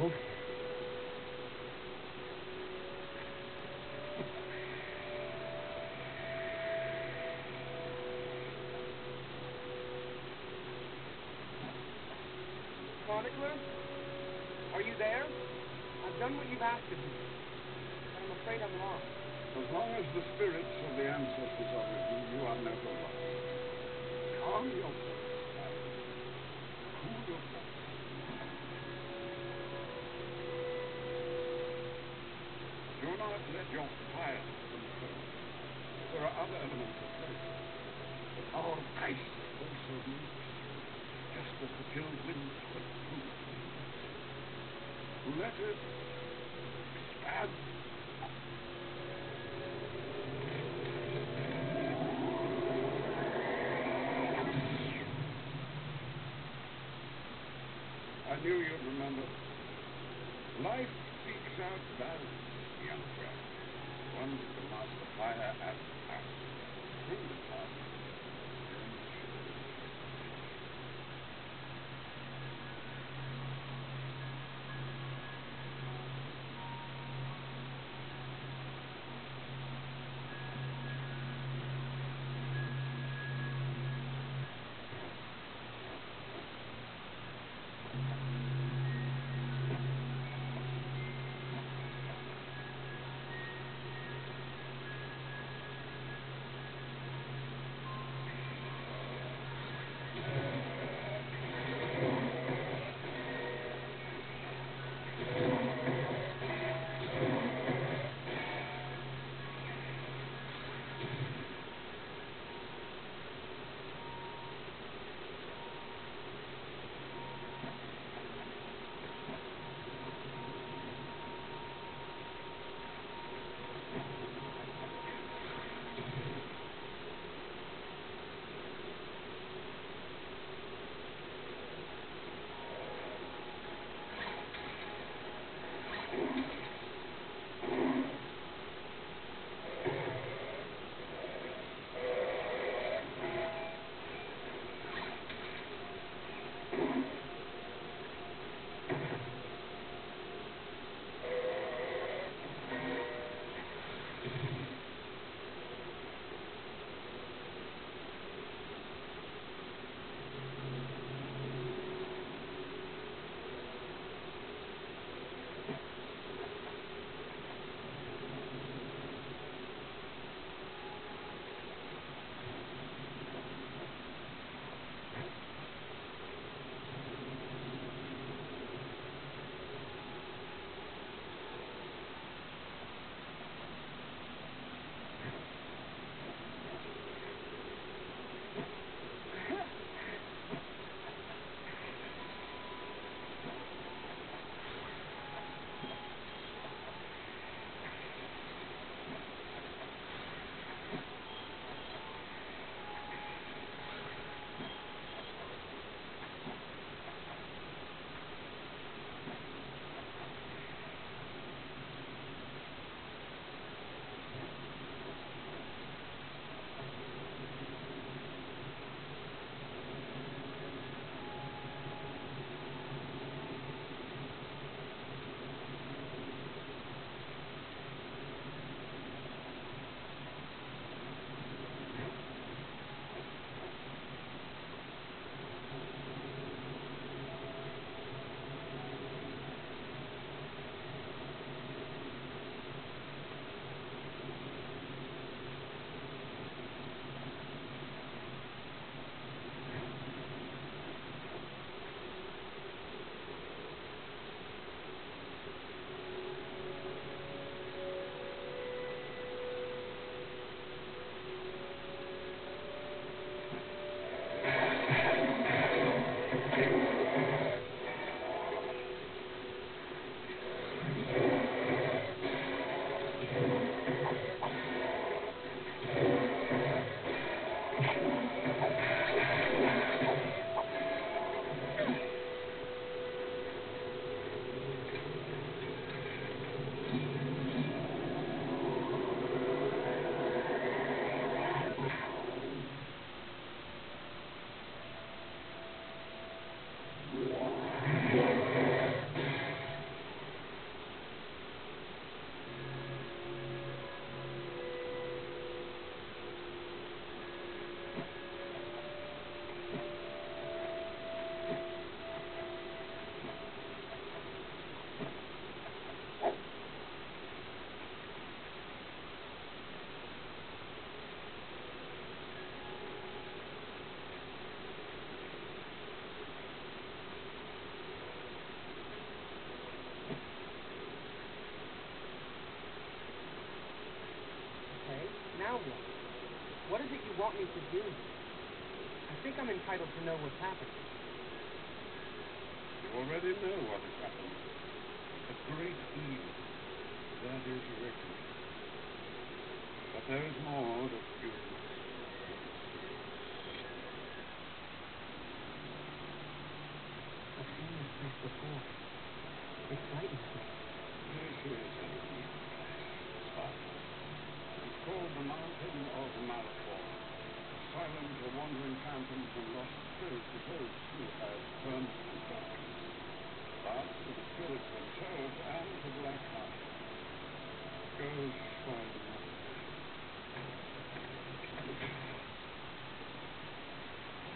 Oh. Chronicler? Are you there? I've done what you've asked of me. But I'm afraid I'm lost. As long as the spirits of the ancestors are with you, you are never lost. Calm yourself, Do not let your fire become cold. There are other elements at play. The power of ice also moves, just as the the trees. Let it expand. I knew you'd remember. Life seeks out balance, young friend. One who can master fire and ice. Through do. I think I'm entitled to know what's happened. You already know what has happened. A great evil. That is Ricky. But there is more that you. I've seen this place before. It frightens me. This is place, son. It's called the Mountain of Malefor. Silent or wandering phantoms and lost spirits of those who have permanent dwellings. But for the spirits themselves and the Black Heart goes far more.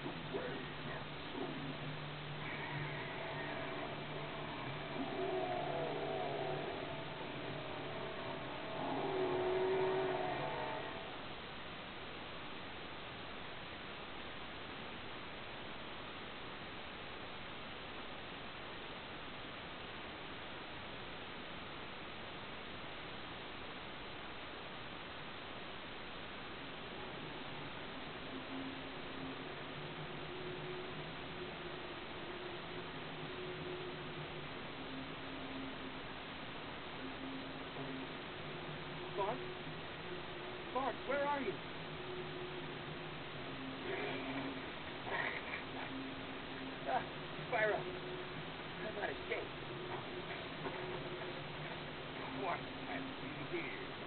The way of souls. Bart? Bart, where are you? Ah, Spyro. I might escape. What can we do?